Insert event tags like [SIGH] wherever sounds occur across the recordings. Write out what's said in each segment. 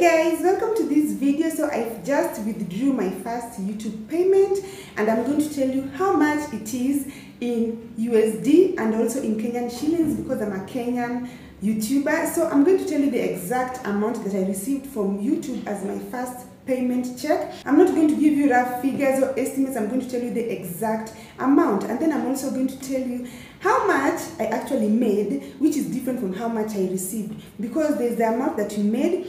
guys welcome to this video. So i've just withdrew my first youtube payment and i'm going to tell you how much it is in usd and also in kenyan shillings because i'm a kenyan youtuber. So i'm going to tell you the exact amount that i received from youtube as my first payment check. I'm not going to give you rough figures or estimates. I'm going to tell you the exact amount. And then i'm also going to tell you how much i actually made which is different from how much i received because there's the amount that you made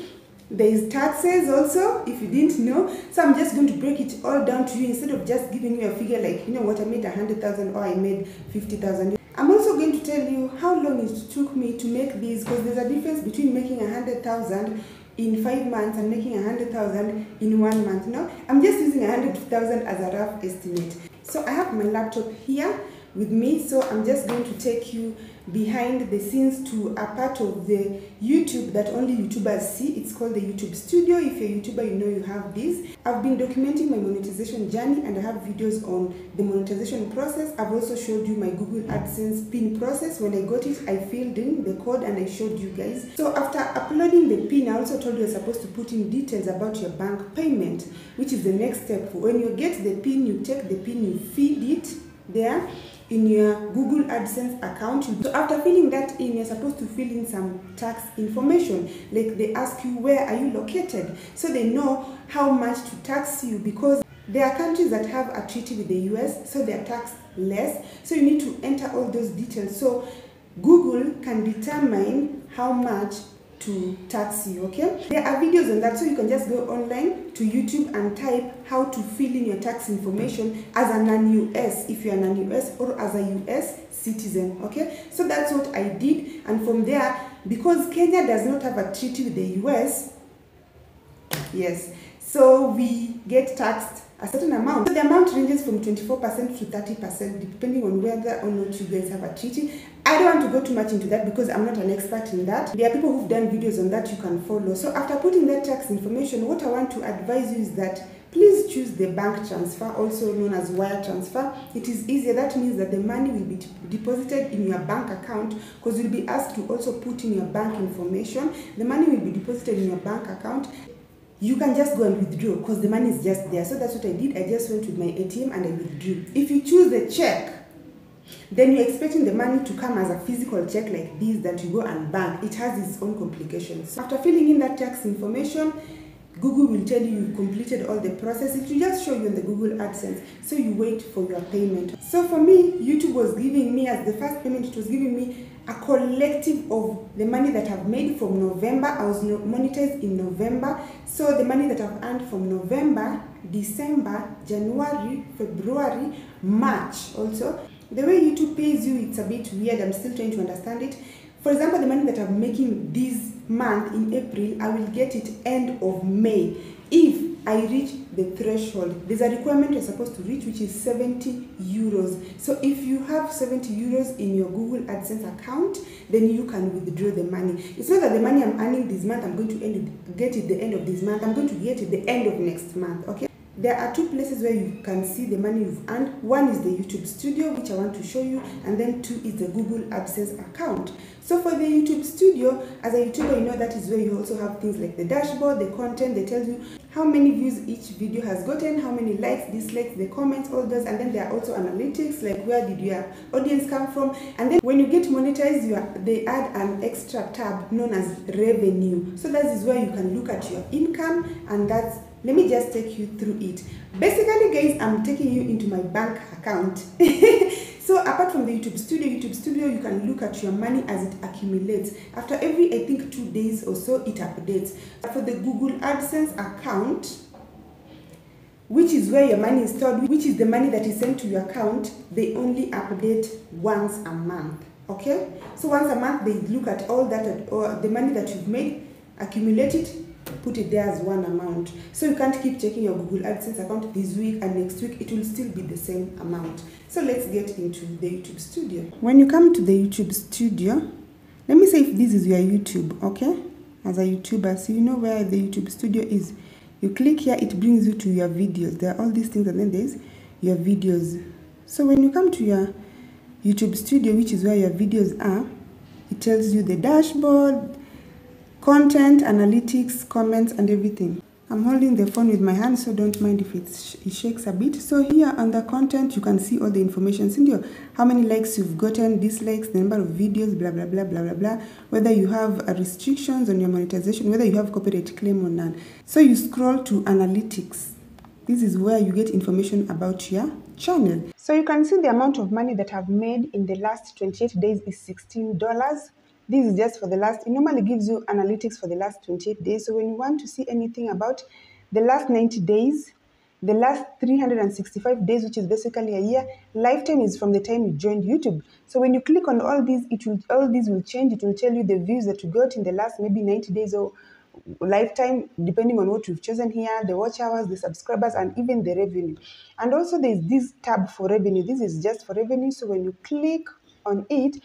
there is taxes also if you didn't know. So i'm just going to break it all down to you instead of just giving you a figure like you know what i made a hundred thousand or i made fifty thousand. I'm also going to tell you how long it took me to make these because there's a difference between making a hundred thousand in five months and making a hundred thousand in one month no? I'm just using a hundred thousand as a rough estimate. So i have my laptop here with me so i'm just going to take you behind the scenes to a part of the youtube that only youtubers see. It's called the youtube studio. If you're a youtuber you know you have this. I've been documenting my monetization journey and i have videos on the monetization process. I've also showed you my google adsense pin process. When i got it i filled in the code and i showed you guys. So after uploading the pin i also told you you're supposed to put in details about your bank payment which is the next step. When you get the pin you take the pin you feed it there in your Google AdSense account. So after filling that in, you're supposed to fill in some tax information. Like they ask you, where are you located? So they know how much to tax you because there are countries that have a treaty with the US, so they are taxed less. So you need to enter all those details. So Google can determine how much to tax you okay there are videos on that so you can just go online to youtube and type how to fill in your tax information as a non-us if you're non-us or as a us citizen okay so that's what i did and from there because kenya does not have a treaty with the us yes so we get taxed a certain amount. So the amount ranges from 24% to 30% depending on whether or not you guys have a treaty. I don't want to go too much into that because I'm not an expert in that. There are people who've done videos on that you can follow. So after putting that tax information, what I want to advise you is that please choose the bank transfer, also known as wire transfer. It is easier. That means that the money will be deposited in your bank account because you'll be asked to also put in your bank information. The money will be deposited in your bank account you can just go and withdraw because the money is just there. So that's what I did. I just went with my ATM and I withdrew. If you choose the check, then you're expecting the money to come as a physical check like this that you go and bank. It has its own complications. After filling in that tax information, Google will tell you you've completed all the process. It will just show you in the Google AdSense. So you wait for your payment. So for me, YouTube was giving me, as the first payment, it was giving me a collective of the money that I've made from November. I was monetized in November. So the money that I've earned from November, December, January, February, March also. The way YouTube pays you, it's a bit weird. I'm still trying to understand it. For example, the money that I'm making this month in April, I will get it end of May. If I reach the threshold, there's a requirement you're supposed to reach, which is 70 euros. So if you have 70 euros in your Google AdSense account, then you can withdraw the money. It's not that the money I'm earning this month, I'm going to end it, get it the end of this month. I'm going to get it the end of next month, okay? There are two places where you can see the money you've earned. One is the YouTube Studio, which I want to show you, and then two is the Google AdSense account. So for the YouTube Studio, as a YouTuber, you know that is where you also have things like the dashboard, the content, they tell you how many views each video has gotten, how many likes, dislikes, the comments, all those, and then there are also analytics, like where did your audience come from, and then when you get monetized, you are, they add an extra tab known as revenue. So that is where you can look at your income, and that's let me just take you through it. Basically guys i'm taking you into my bank account. [LAUGHS] So apart from the youtube studio youtube studio you can look at your money as it accumulates. After every i think two days or so it updates. For the google adsense account which is where your money is stored which is the money that is sent to your account they only update once a month okay? So once a month they look at all that or the money that you've made accumulate it put it there as one amount. So you can't keep checking your Google AdSense account this week and next week, it will still be the same amount. So let's get into the YouTube studio. When you come to the YouTube studio, let me say if this is your YouTube, okay? As a YouTuber, so you know where the YouTube studio is. You click here, it brings you to your videos. There are all these things and then there's your videos. So when you come to your YouTube studio, which is where your videos are, it tells you the dashboard, content, analytics, comments, and everything. I'm holding the phone with my hand, so don't mind if it, sh it shakes a bit. So here the content, you can see all the information. Here, how many likes you've gotten, dislikes, the number of videos, blah, blah, blah, blah, blah, blah. Whether you have uh, restrictions on your monetization, whether you have copyright claim or none. So you scroll to analytics. This is where you get information about your channel. So you can see the amount of money that I've made in the last 28 days is $16. This is just for the last, it normally gives you analytics for the last 28 days. So when you want to see anything about the last 90 days, the last 365 days, which is basically a year, lifetime is from the time you joined YouTube. So when you click on all these, it will all these will change. It will tell you the views that you got in the last maybe 90 days or lifetime, depending on what you've chosen here, the watch hours, the subscribers, and even the revenue. And also there's this tab for revenue. This is just for revenue. So when you click on it,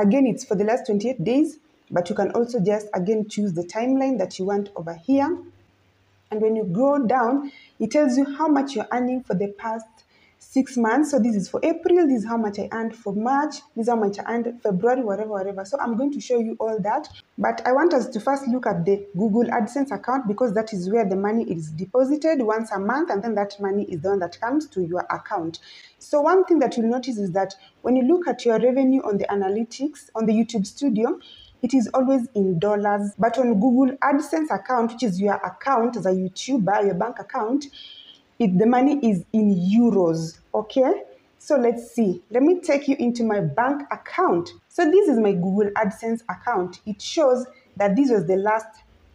Again, it's for the last 28 days, but you can also just again choose the timeline that you want over here. And when you go down, it tells you how much you're earning for the past six months. So this is for April, this is how much I earned for March, this is how much I earned February, whatever, whatever. So I'm going to show you all that. But I want us to first look at the Google AdSense account because that is where the money is deposited once a month and then that money is the one that comes to your account. So one thing that you'll notice is that when you look at your revenue on the analytics, on the YouTube studio, it is always in dollars. But on Google AdSense account, which is your account as a YouTuber, your bank account, it, the money is in euros, okay? So let's see. Let me take you into my bank account. So this is my Google AdSense account. It shows that this was the last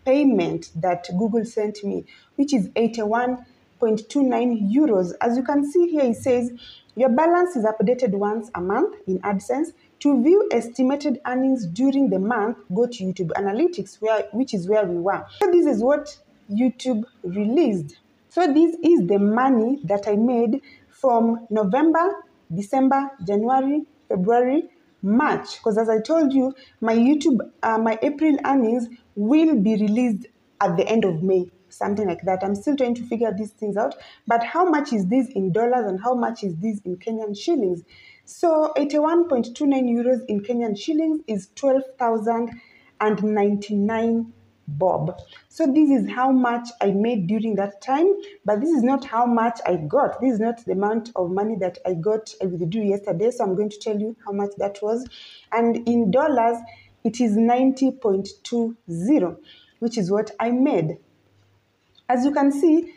payment that Google sent me, which is 81.29 euros. As you can see here, it says your balance is updated once a month in AdSense. To view estimated earnings during the month, go to YouTube Analytics, where, which is where we were. So this is what YouTube released. So this is the money that I made from November, December, January, February, March. Because as I told you, my YouTube, uh, my April earnings will be released at the end of May, something like that. I'm still trying to figure these things out. But how much is this in dollars and how much is this in Kenyan shillings? So 81.29 euros in Kenyan shillings is 12,099 bob. So this is how much I made during that time, but this is not how much I got. This is not the amount of money that I got I withdrew yesterday. So I'm going to tell you how much that was. And in dollars, it is 90.20, which is what I made. As you can see,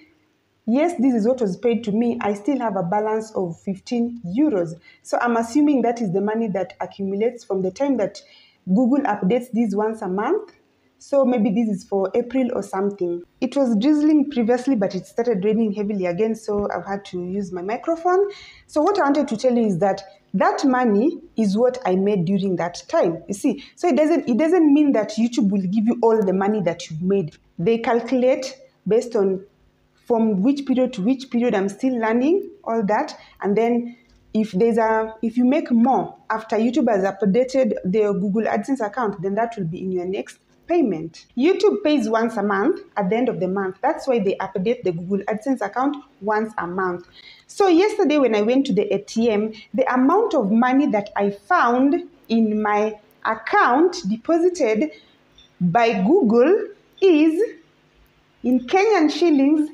yes, this is what was paid to me. I still have a balance of 15 euros. So I'm assuming that is the money that accumulates from the time that Google updates this once a month so maybe this is for April or something. It was drizzling previously, but it started raining heavily again, so I've had to use my microphone. So what I wanted to tell you is that that money is what I made during that time. You see, so it doesn't it doesn't mean that YouTube will give you all the money that you've made. They calculate based on from which period to which period I'm still learning all that, and then if there's a if you make more after YouTube has updated the Google AdSense account, then that will be in your next payment. YouTube pays once a month at the end of the month. That's why they update the Google AdSense account once a month. So yesterday when I went to the ATM, the amount of money that I found in my account deposited by Google is in Kenyan shillings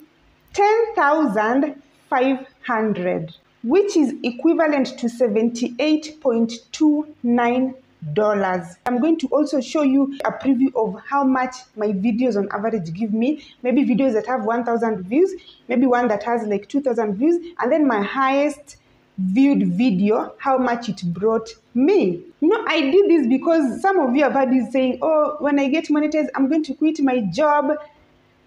10,500 which is equivalent to 78.29 dollars. I'm going to also show you a preview of how much my videos on average give me. Maybe videos that have 1000 views maybe one that has like 2000 views and then my highest viewed video how much it brought me. You know i did this because some of you have heard this saying oh when i get monetized i'm going to quit my job.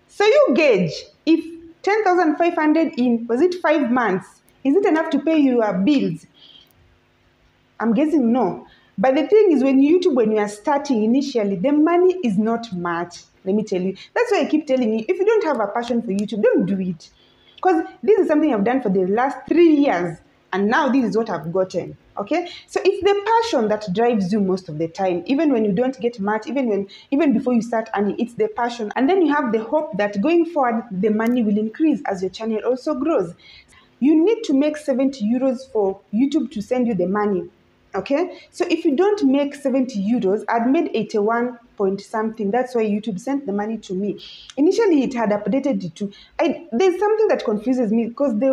So you gauge if 10500 in was it five months? Is it enough to pay your bills? I'm guessing no but the thing is, when YouTube, when you are starting initially, the money is not much. Let me tell you. That's why I keep telling you if you don't have a passion for YouTube, don't do it. Because this is something I've done for the last three years, and now this is what I've gotten. Okay, so it's the passion that drives you most of the time, even when you don't get much, even when even before you start earning, it's the passion, and then you have the hope that going forward the money will increase as your channel also grows. You need to make 70 euros for YouTube to send you the money Okay, so if you don't make 70 euros, I'd made 81 point something. That's why YouTube sent the money to me. Initially, it had updated it to. I, there's something that confuses me because they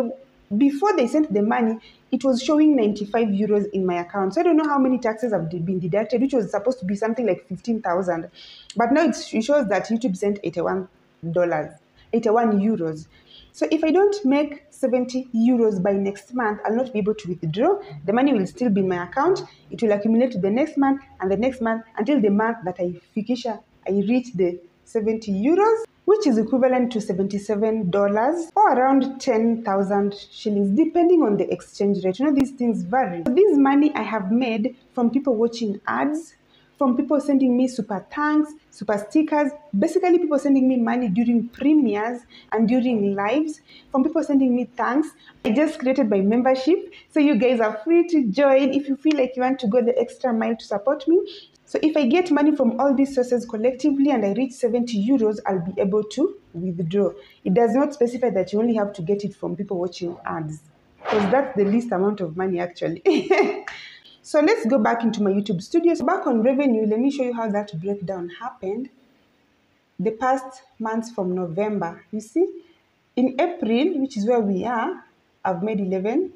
before they sent the money, it was showing 95 euros in my account. So I don't know how many taxes have been deducted, which was supposed to be something like 15,000. But now it shows that YouTube sent 81 dollars, 81 euros. So if I don't make 70 euros by next month, I'll not be able to withdraw. The money will still be in my account. It will accumulate to the next month and the next month until the month that I fikisha, I reach the 70 euros, which is equivalent to $77 or around 10,000 shillings, depending on the exchange rate. You know, these things vary. So this money I have made from people watching ads, from people sending me super thanks, super stickers, basically people sending me money during premieres and during lives, from people sending me thanks. I just created my membership, so you guys are free to join if you feel like you want to go the extra mile to support me. So if I get money from all these sources collectively and I reach 70 euros, I'll be able to withdraw. It does not specify that you only have to get it from people watching ads because that's the least amount of money actually. [LAUGHS] So let's go back into my YouTube studio. So back on revenue, let me show you how that breakdown happened. The past months from November, you see, in April, which is where we are, I've made $11.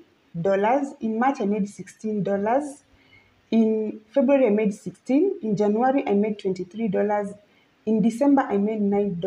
In March, I made $16. In February, I made 16. In January, I made $23. In December, I made $9.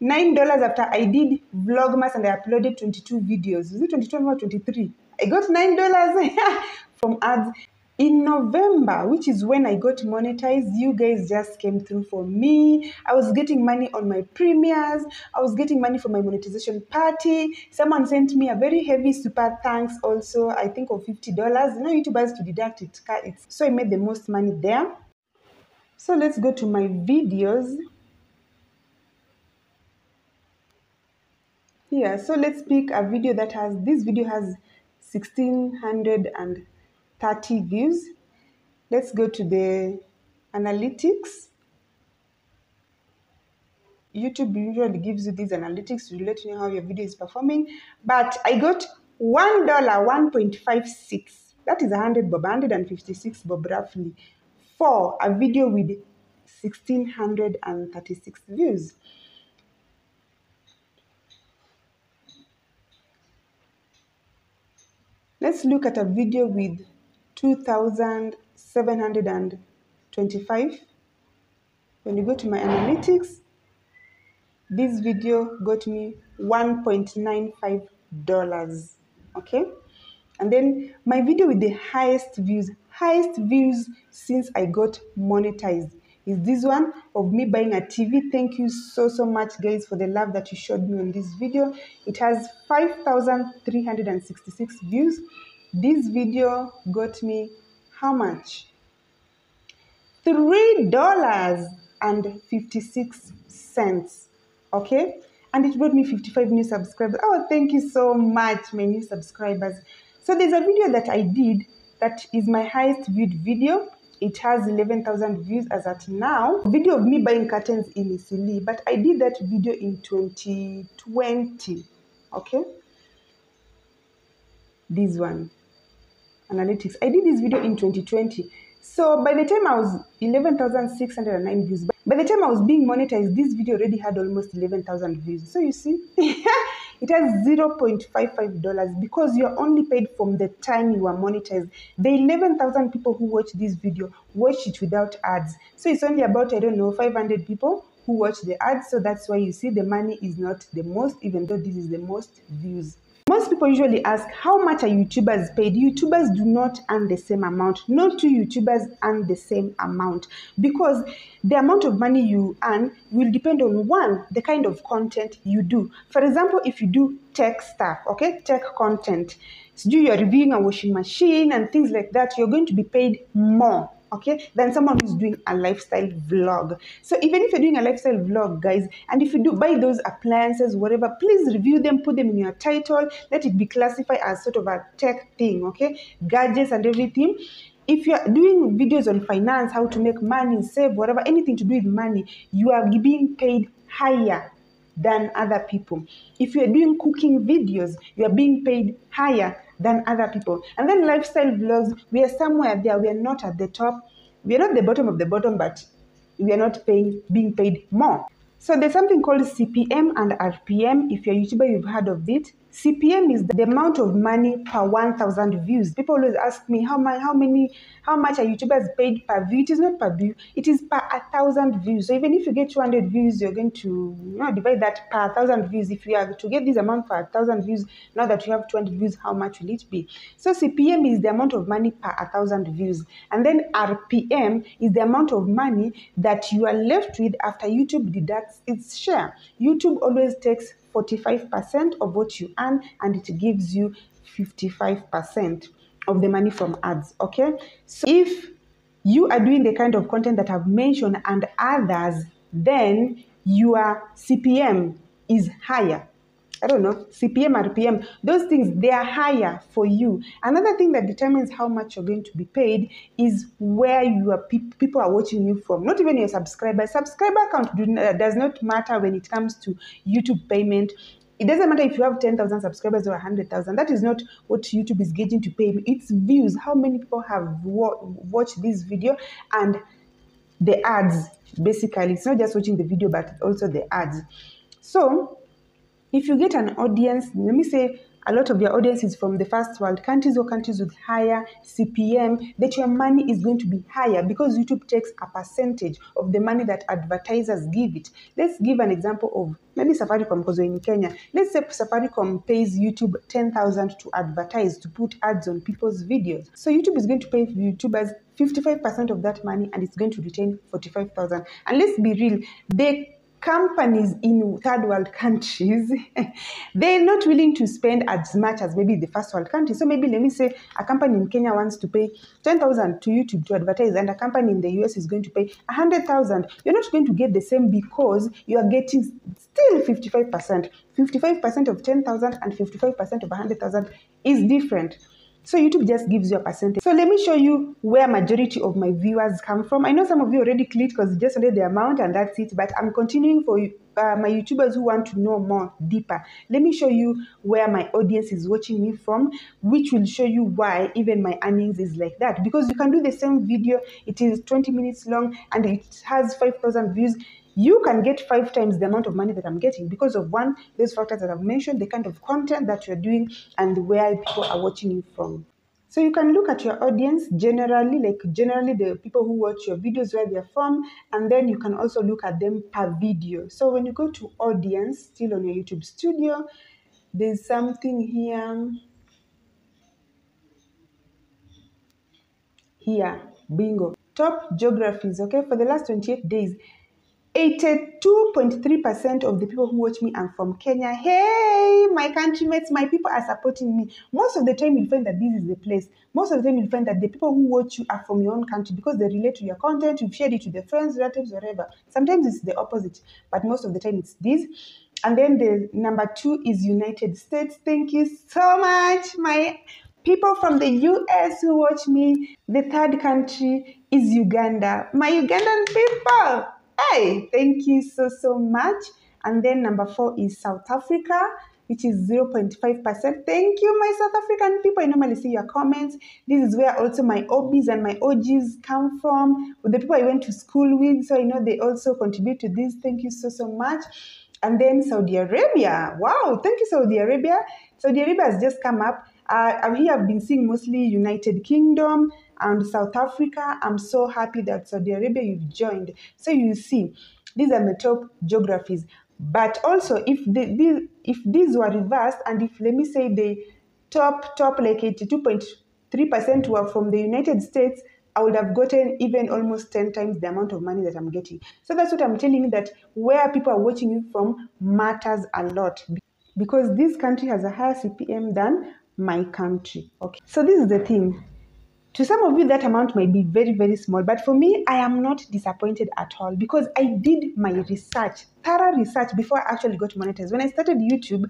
$9 after I did Vlogmas and I uploaded 22 videos. Is it 22 or 23? I got $9 [LAUGHS] from ads. In November, which is when I got monetized, you guys just came through for me. I was getting money on my premieres. I was getting money for my monetization party. Someone sent me a very heavy super thanks also, I think of $50. You know, YouTube has to deduct it. So I made the most money there. So let's go to my videos. Here, so let's pick a video that has, this video has 1600 and 30 views. Let's go to the analytics. YouTube usually gives you these analytics to let you know how your video is performing. But I got $1, 1.56. That is 100 bob, 156 bob roughly, for a video with 1636 views. Let's look at a video with 2725 when you go to my analytics this video got me 1.95 dollars okay? And then my video with the highest views highest views since i got monetized is this one of me buying a tv thank you so so much guys for the love that you showed me on this video. It has 5366 views this video got me how much? Three dollars and 56 cents. Okay? And it brought me 55 new subscribers. Oh, thank you so much, my new subscribers. So there's a video that I did that is my highest viewed video. It has 11,000 views as at now. Video of me buying curtains in Eastleigh, but I did that video in 2020. Okay? This one analytics. I did this video in 2020. So by the time I was 11,609 views, by the time I was being monetized, this video already had almost 11,000 views. So you see, [LAUGHS] it has $0.55 because you're only paid from the time you are monetized. The 11,000 people who watch this video watch it without ads. So it's only about, I don't know, 500 people who watch the ads. So that's why you see the money is not the most, even though this is the most views. Most people usually ask, how much are YouTubers paid? YouTubers do not earn the same amount. No two YouTubers earn the same amount because the amount of money you earn will depend on one, the kind of content you do. For example, if you do tech stuff, okay, tech content, so you're reviewing a washing machine and things like that, you're going to be paid more okay? Than someone who's doing a lifestyle vlog. So even if you're doing a lifestyle vlog guys and if you do buy those appliances whatever please review them put them in your title let it be classified as sort of a tech thing okay? Gadgets and everything. If you're doing videos on finance how to make money save whatever anything to do with money you are being paid higher than other people. If you're doing cooking videos you are being paid higher than other people. And then lifestyle vlogs, we are somewhere there. We are not at the top. We are not the bottom of the bottom, but we are not paying being paid more. So there's something called CPM and RPM. If you're a YouTuber, you've heard of it. CPM is the amount of money per 1,000 views. People always ask me how many, how many, how much are YouTubers paid per view? It is not per view. It is per a thousand views. So even if you get 200 views, you're going to you know, divide that per thousand views. If you are to get this amount per thousand views, now that you have 200 views, how much will it be? So CPM is the amount of money per a thousand views, and then RPM is the amount of money that you are left with after YouTube deducts its share. YouTube always takes 45% of what you earn and it gives you 55% of the money from ads. Okay. So if you are doing the kind of content that I've mentioned and others, then your CPM is higher. I don't know, CPM, RPM, those things, they are higher for you. Another thing that determines how much you're going to be paid is where your pe- people are watching you from, not even your subscriber. Subscriber count do, uh, does not matter when it comes to YouTube payment. It doesn't matter if you have 10,000 subscribers or 100,000. That is not what YouTube is getting to pay. It's views. How many people have wa- watched this video and the ads, basically. It's not just watching the video, but also the ads. So, if you get an audience, let me say a lot of your audience is from the first world countries or countries with higher CPM, that your money is going to be higher because YouTube takes a percentage of the money that advertisers give it. Let's give an example of maybe Safaricom because we're in Kenya. Let's say Safaricom pays YouTube 10,000 to advertise, to put ads on people's videos. So YouTube is going to pay YouTubers 55% of that money and it's going to retain 45,000. And let's be real, they companies in third world countries [LAUGHS] they're not willing to spend as much as maybe the first world country so maybe let me say a company in kenya wants to pay 10000 to youtube to advertise and a company in the us is going to pay 100000 you're not going to get the same because you are getting still 55% 55% of 10000 and 55% of 100000 is different so YouTube just gives you a percentage. So let me show you where majority of my viewers come from. I know some of you already clicked because just wanted the amount and that's it. But I'm continuing for uh, my YouTubers who want to know more deeper. Let me show you where my audience is watching me from, which will show you why even my earnings is like that. Because you can do the same video, it is 20 minutes long and it has 5,000 views you can get five times the amount of money that I'm getting because of one, those factors that I've mentioned, the kind of content that you're doing, and where people are watching you from. So you can look at your audience generally, like generally the people who watch your videos where they're from, and then you can also look at them per video. So when you go to audience, still on your YouTube studio, there's something here. Here, bingo. Top geographies, okay, for the last 28 days. 82.3% of the people who watch me are from Kenya. Hey, my countrymates, my people are supporting me. Most of the time, you'll find that this is the place. Most of the time, you'll find that the people who watch you are from your own country because they relate to your content. You've shared it with their friends, relatives, whatever. Sometimes it's the opposite, but most of the time, it's this. And then the number two is United States. Thank you so much, my people from the US who watch me. The third country is Uganda. My Ugandan people. Hey, thank you so, so much. And then number four is South Africa, which is 0.5%. Thank you, my South African people. I normally see your comments. This is where also my OBs and my OGs come from, the people I went to school with. So I know they also contribute to this. Thank you so, so much. And then Saudi Arabia. Wow, thank you, Saudi Arabia. Saudi Arabia has just come up. Uh, here I've been seeing mostly United Kingdom, and South Africa. I'm so happy that Saudi Arabia you've joined. So you see, these are the top geographies. But also, if the, these if these were reversed, and if let me say the top top like 82.3% were from the United States, I would have gotten even almost 10 times the amount of money that I'm getting. So that's what I'm telling you that where people are watching you from matters a lot because this country has a higher CPM than my country. Okay. So this is the thing. To some of you, that amount might be very, very small, but for me, I am not disappointed at all because I did my research, thorough research before I actually got monetized. When I started YouTube,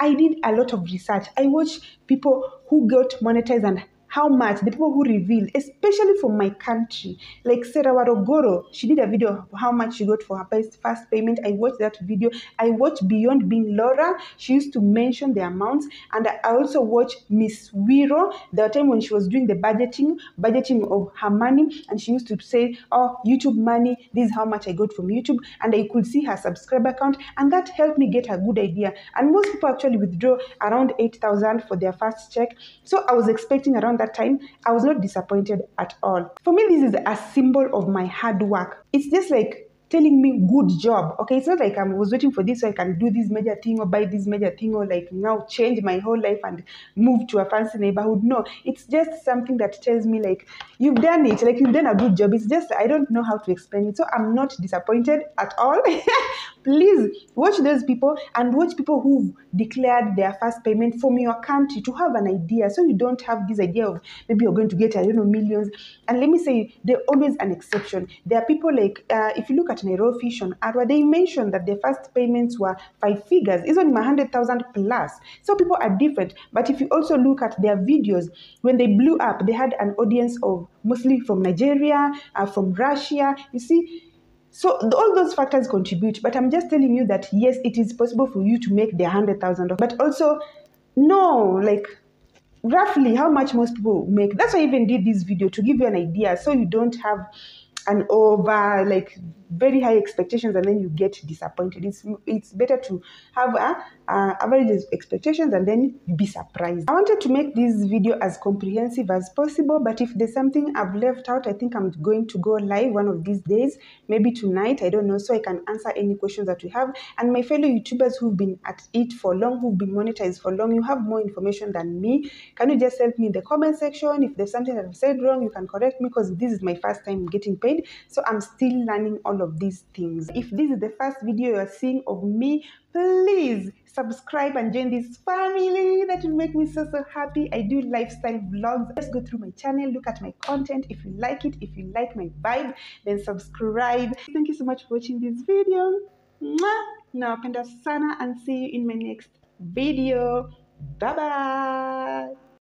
I did a lot of research. I watched people who got monetized and how much the people who reveal, especially from my country, like Sarah Warogoro, she did a video of how much she got for her first payment. I watched that video. I watched Beyond Being Laura. She used to mention the amounts, and I also watched Miss Wiro. The time when she was doing the budgeting, budgeting of her money, and she used to say, "Oh, YouTube money. This is how much I got from YouTube," and I could see her subscriber count, and that helped me get a good idea. And most people actually withdraw around eight thousand for their first check. So I was expecting around that time. I was not disappointed at all. For me, this is a symbol of my hard work. It's just like telling me good job okay it's not like i was waiting for this so i can do this major thing or buy this major thing or like now change my whole life and move to a fancy neighborhood no it's just something that tells me like you've done it like you've done a good job it's just i don't know how to explain it so i'm not disappointed at all [LAUGHS] please watch those people and watch people who've declared their first payment from your country to have an idea so you don't have this idea of maybe you're going to get i don't know millions and let me say there's always an exception there are people like uh, if you look at Nairobi Fish Arwa, they mentioned that their first payments were five figures, it's only 100,000 plus. So people are different. But if you also look at their videos, when they blew up, they had an audience of mostly from Nigeria, uh, from Russia. You see, so all those factors contribute. But I'm just telling you that yes, it is possible for you to make the 100,000. But also, no, like roughly how much most people make. That's why I even did this video to give you an idea so you don't have an over like very high expectations and then you get disappointed. It's it's better to have a, a average expectations and then be surprised. I wanted to make this video as comprehensive as possible but if there's something i've left out i think i'm going to go live one of these days maybe tonight i don't know so i can answer any questions that you have. And my fellow youtubers who've been at it for long who've been monetized for long you have more information than me. Can you just help me in the comment section? If there's something that i've said wrong you can correct me because this is my first time getting paid. So i'm still learning all of these things. If this is the first video you're seeing of me please subscribe and join this family. That will make me so so happy. I do lifestyle vlogs. Let's go through my channel look at my content. If you like it if you like my vibe then subscribe. Thank you so much for watching this video. Nawapenda sana and see you in my next video. Bye bye